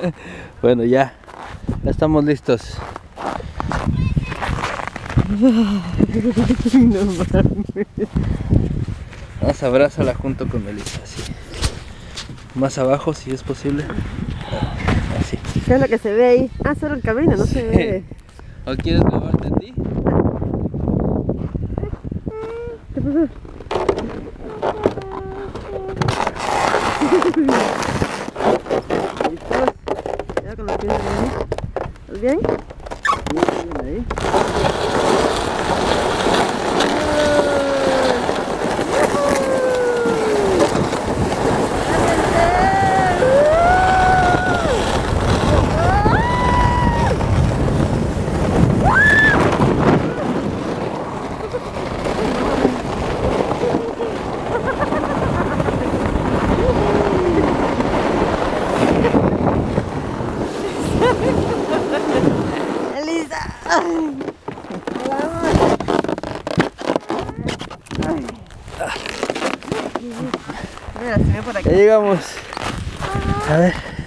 bueno, ya. Ya estamos listos. no mames. Vamos, abrázala junto con Melissa, así. Más abajo, si es posible. Así. ¿Qué es lo que se ve ahí? Ah, solo el camino, no se ve. ¿O quieres grabarte a ti? ¿Qué pasó? ở. Đi, đi. Mira, se ve por aquí. Llegamos. A ver.